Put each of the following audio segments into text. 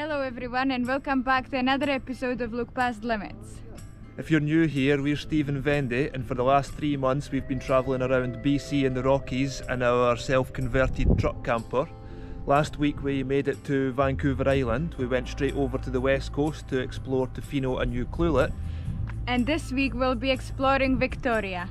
Hello everyone and welcome back to another episode of Look Past Limits. If you're new here, we're Steve and Vendy, and for the last three months we've been travelling around BC and the Rockies in our self converted truck camper. Last week we made it to Vancouver Island. We went straight over to the west coast to explore Tofino and Ucluelet. And this week we'll be exploring Victoria.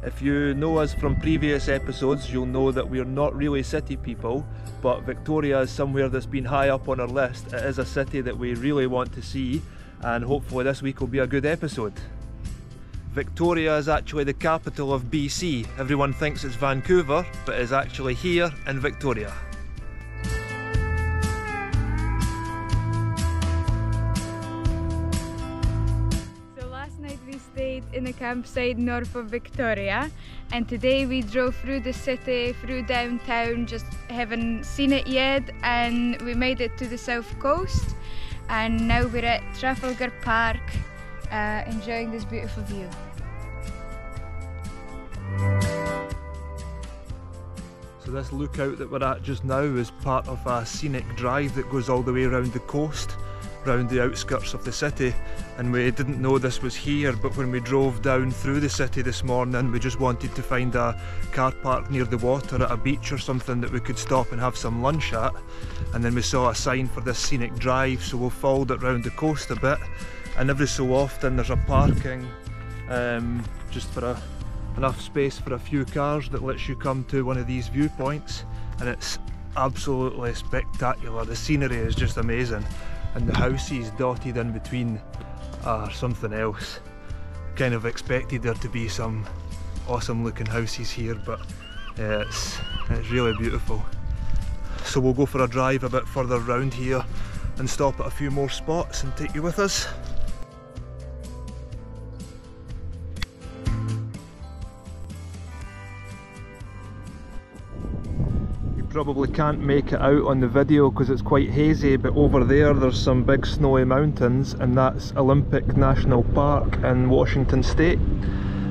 If you know us from previous episodes, you'll know that we're not really city people, but Victoria is somewhere that's been high up on our list. It is a city that we really want to see, and hopefully this week will be a good episode. Victoria is actually the capital of BC. Everyone thinks it's Vancouver, but it's actually here in Victoria. Campsite north of Victoria and today we drove through the city, through downtown, just haven't seen it yet and we made it to the south coast and now we're at Trafalgar Park uh, enjoying this beautiful view. So this lookout that we're at just now is part of a scenic drive that goes all the way around the coast, round the outskirts of the city. And we didn't know this was here, but when we drove down through the city this morning, we just wanted to find a car park near the water at a beach or something that we could stop and have some lunch at. And then we saw a sign for this scenic drive, so we followed it round the coast a bit. And every so often there's a parking um, just for a enough space for a few cars that lets you come to one of these viewpoints and it's absolutely spectacular. The scenery is just amazing and the houses dotted in between are something else. Kind of expected there to be some awesome looking houses here but it's, it's really beautiful. So we'll go for a drive a bit further round here and stop at a few more spots and take you with us. Probably can't make it out on the video because it's quite hazy but over there there's some big snowy mountains and that's Olympic National Park in Washington State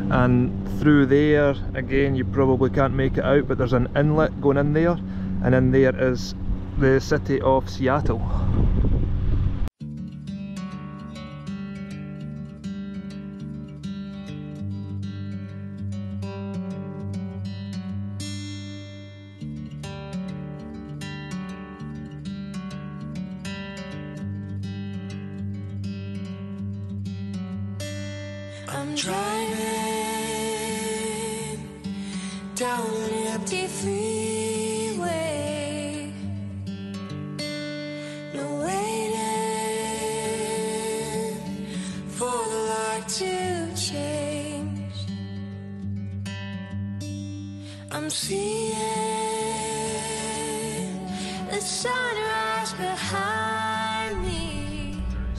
and through there again you probably can't make it out but there's an inlet going in there and in there is the city of Seattle. I'm driving down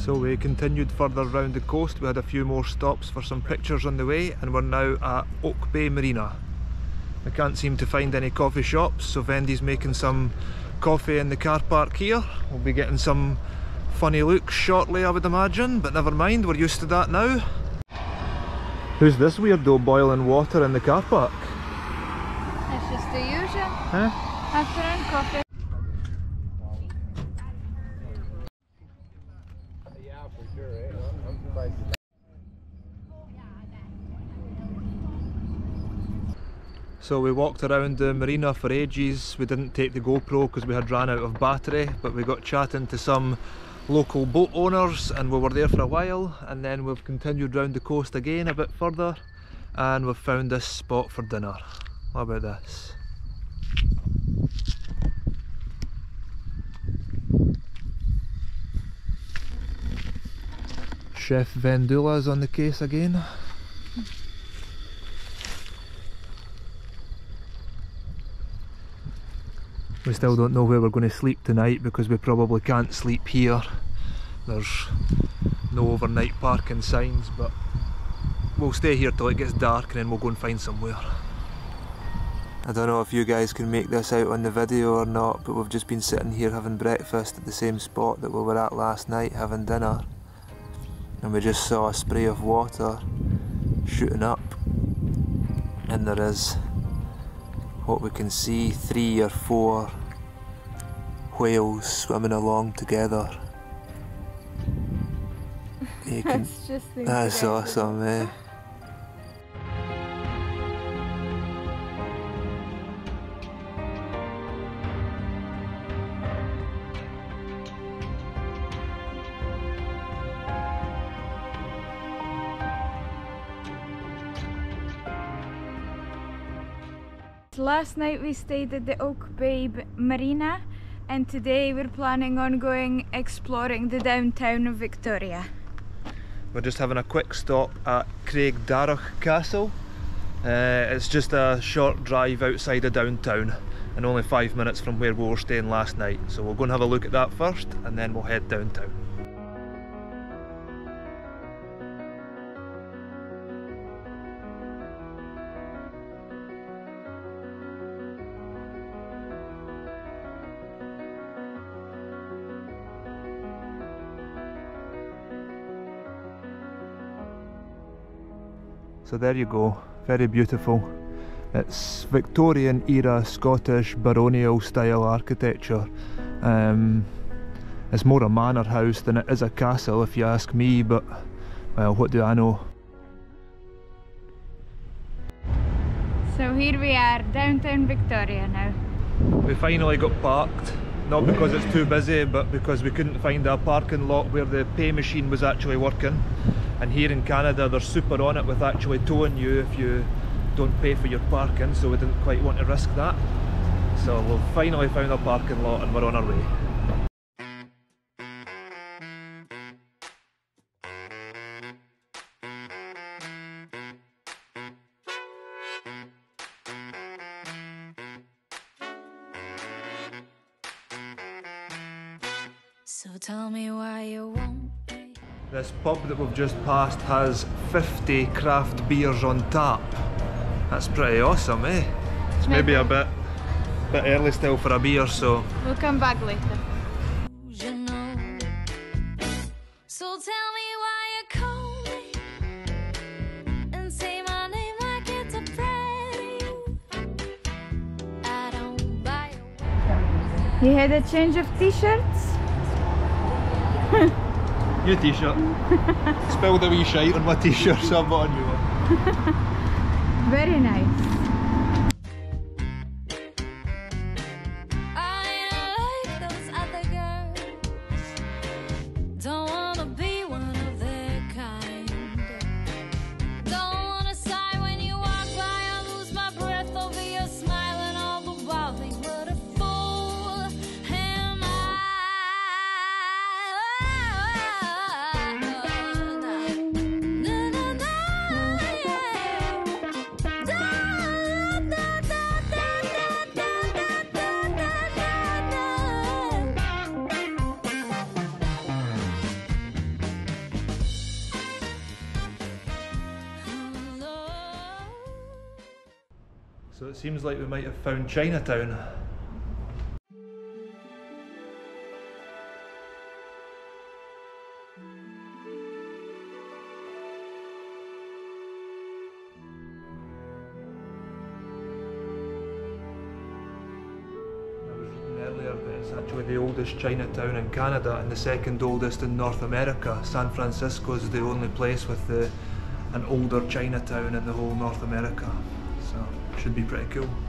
So we continued further round the coast, we had a few more stops for some pictures on the way and we're now at Oak Bay Marina. We can't seem to find any coffee shops so Vendy's making some coffee in the car park here. We'll be getting some funny looks shortly I would imagine, but never mind, we're used to that now. Who's this weirdo boiling water in the car park? It's just the usual Huh? afternoon coffee. So we walked around the marina for ages. We didn't take the GoPro because we had ran out of battery, but we got chatting to some local boat owners and we were there for a while and then we've continued round the coast again a bit further and we've found this spot for dinner. What about this? Chef Vendula's on the case again. We still don't know where we're going to sleep tonight because we probably can't sleep here. There's no overnight parking signs, but we'll stay here till it gets dark and then we'll go and find somewhere. I don't know if you guys can make this out on the video or not, but we've just been sitting here having breakfast at the same spot that we were at last night having dinner. And we just saw a spray of water shooting up. And there is what we can see three or four whales swimming along together. You can, That's just that's awesome, eh? Last night we stayed at the Oak Bay Marina and today we're planning on going exploring the downtown of Victoria. We're just having a quick stop at Craig Darragh Castle. Uh, it's just a short drive outside of downtown and only five minutes from where we were staying last night. So we'll go and have a look at that first and then we'll head downtown. So there you go, very beautiful. It's Victorian era Scottish baronial style architecture. Um, it's more a manor house than it is a castle if you ask me, but well, what do I know? So here we are, downtown Victoria now. We finally got parked, not because it's too busy, but because we couldn't find a parking lot where the pay machine was actually working. And here in Canada, they're super on it with actually towing you if you don't pay for your parking, so we didn't quite want to risk that. So we've finally found a parking lot and we're on our way. So tell me why you won't. This pub that we've just passed has 50 craft beers on tap. That's pretty awesome, eh? It's maybe a bit, bit early still for a beer, so We'll come back later. you know. So tell me why you call me and say my name like it's a pretty. I don't buy a You had a change of t-shirts? new t-shirt. Spilled a wee shite on my t-shirt, so I bought a new one. Very nice. Seems like we might have found Chinatown. The oldest Chinatown in Canada and the second oldest in North America. San Francisco is the only place with the, an older Chinatown in the whole North America. Should be pretty cool.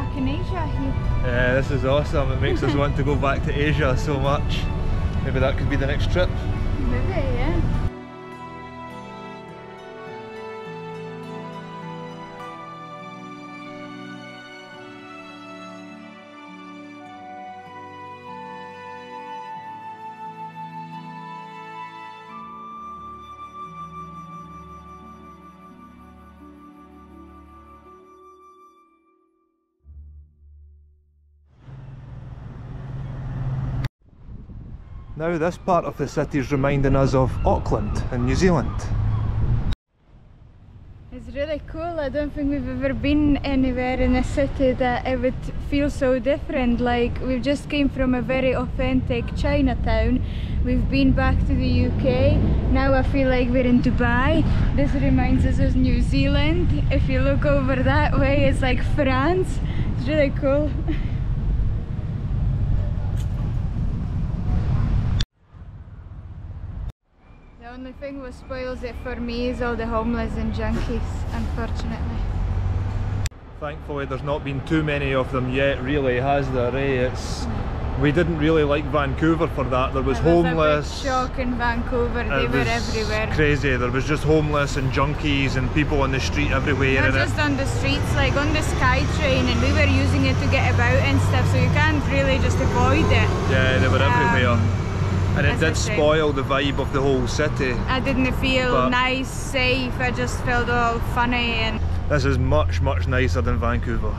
Back in Asia here. Yeah, this is awesome. It makes us want to go back to Asia so much. Maybe that could be the next trip. Maybe, Now this part of the city is reminding us of Auckland in New Zealand. It's really cool. I don't think we've ever been anywhere in a city that it would feel so different. Like we've just came from a very authentic Chinatown. We've been back to the UK. Now I feel like we're in Dubai. This reminds us of New Zealand. If you look over that way, it's like France. It's really cool. The only thing what spoils it for me is all the homeless and junkies, unfortunately. Thankfully, there's not been too many of them yet, really, has there? Eh? It's we didn't really like Vancouver for that. There was was homeless. a shock in Vancouver. They were everywhere. Crazy. There was just homeless and junkies and people on the street everywhere. Not and it- just on the streets, like on the SkyTrain, and we were using it to get about and stuff. So you can't really just avoid it. yeah, they were everywhere. And it did spoil the vibe of the whole city. I didn't feel But- nice, safe. I just felt all funny and. This is much, much nicer than Vancouver.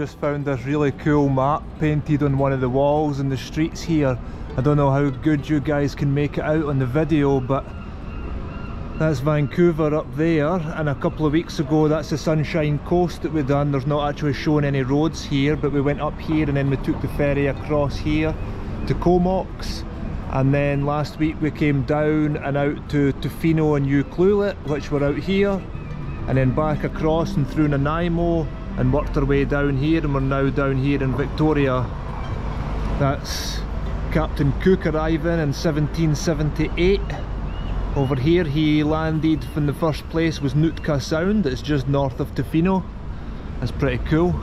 Just found this really cool map painted on one of the walls in the streets here. I don't know how good you guys can make it out on the video, but that's Vancouver up there. And a couple of weeks ago, that's the Sunshine Coast that we done. There's not actually shown any roads here, but we went up here and then we took the ferry across here to Comox. And then last week we came down and out to Tofino and Ucluelet, which were out here and then back across and through Nanaimo and worked our way down here and we're now down here in Victoria. That's Captain Cook arriving in 1778. Over here he landed from the first place was Nootka Sound, it's just north of Tofino. That's pretty cool.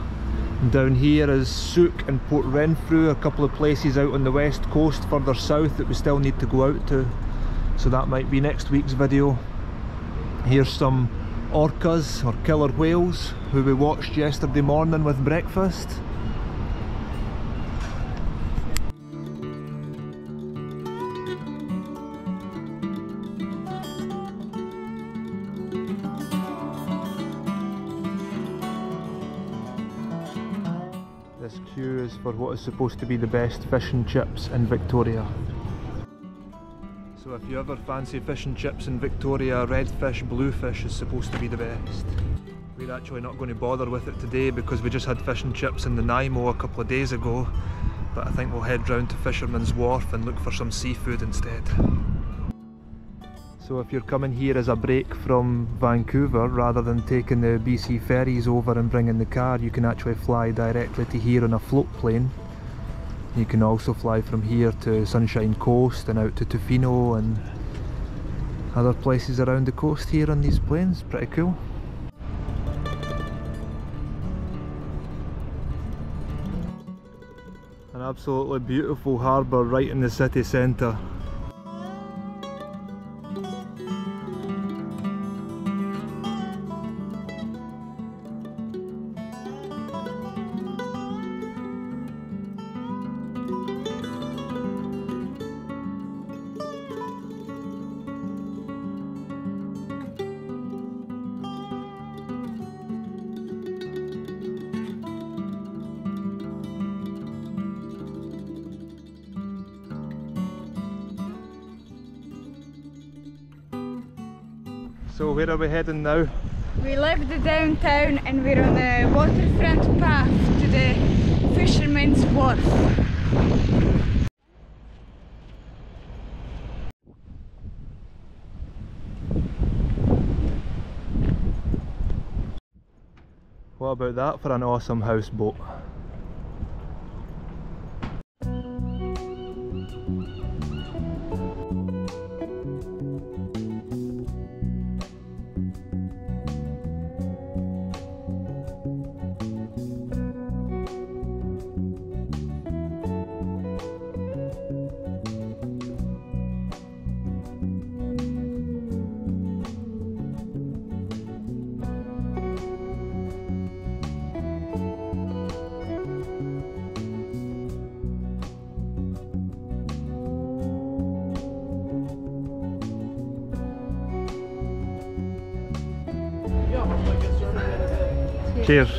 And down here is Sooke and Port Renfrew, a couple of places out on the west coast further south that we still need to go out to. So that might be next week's video. Here's some orcas or killer whales who we watched yesterday morning with breakfast. This queue is for what is supposed to be the best fish and chips in Victoria. So if you ever fancy fish and chips in Victoria, redfish, bluefish is supposed to be the best. We're actually not going to bother with it today because we just had fish and chips in the Nanaimo a couple of days ago. But I think we'll head round to Fisherman's Wharf and look for some seafood instead. So if you're coming here as a break from Vancouver, rather than taking the BC ferries over and bringing the car, you can actually fly directly to here on a float plane. You can also fly from here to Sunshine Coast and out to Tofino and other places around the coast here on these planes. Pretty cool. An absolutely beautiful harbour right in the city centre. So where are we heading now? We left the downtown and we're on a waterfront path to the Fisherman's Wharf. What about that for an awesome houseboat? Cheers.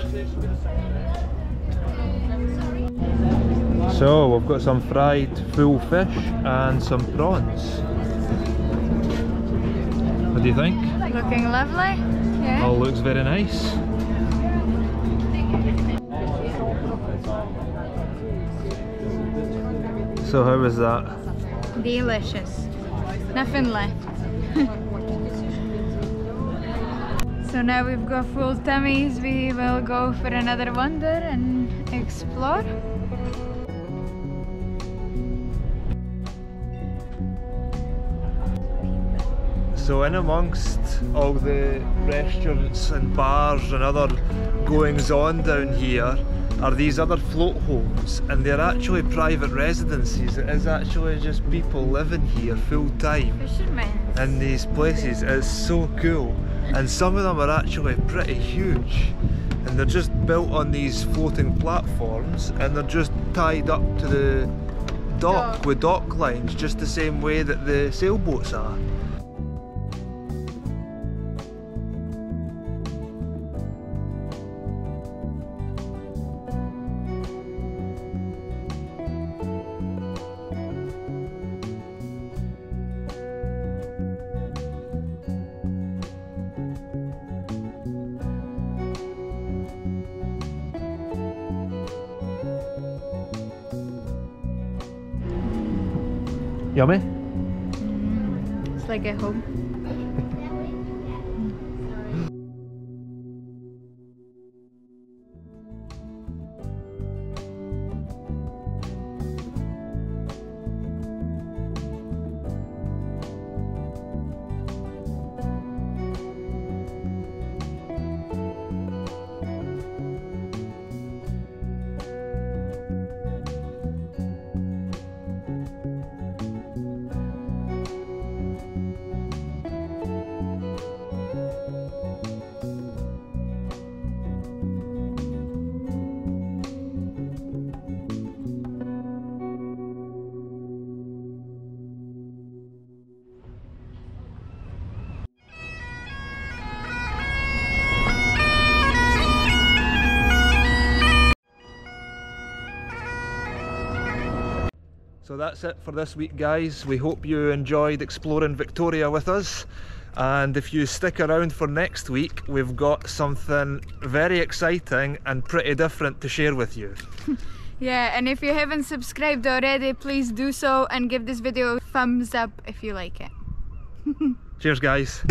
So we've got some fried full fish and some prawns. What do you think? Looking lovely. Yeah. All looks very nice. So how was that? Delicious. Nothing left. so now we've got full tummies, we will go for another wander and explore. So in amongst all the restaurants and bars and other goings on down here are these other float homes and they're actually private residences. It is actually just people living here full time Fishermen. in these places. It's so cool. And some of them are actually pretty huge. And they're just built on these floating platforms and they're just tied up to the dock Dock. with dock lines just the same way that the sailboats are. Yummy? It's like a home. That's it for this week, guys. We hope you enjoyed exploring Victoria with us. And if you stick around for next week, we've got something very exciting and pretty different to share with you. Yeah, and if you haven't subscribed already, please do so and give this video a thumbs up if you like it. Cheers, guys.